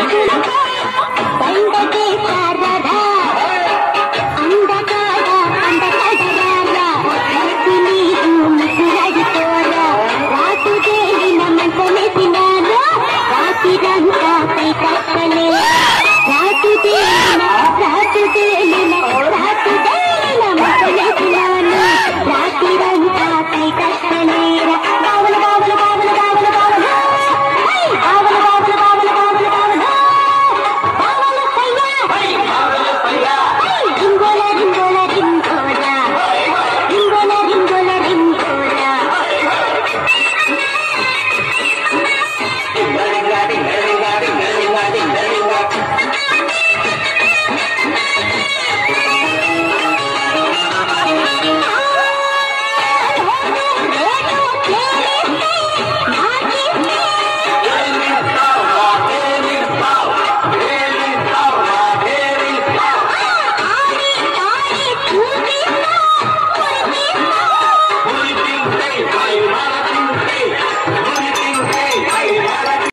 ¡Ay, qué!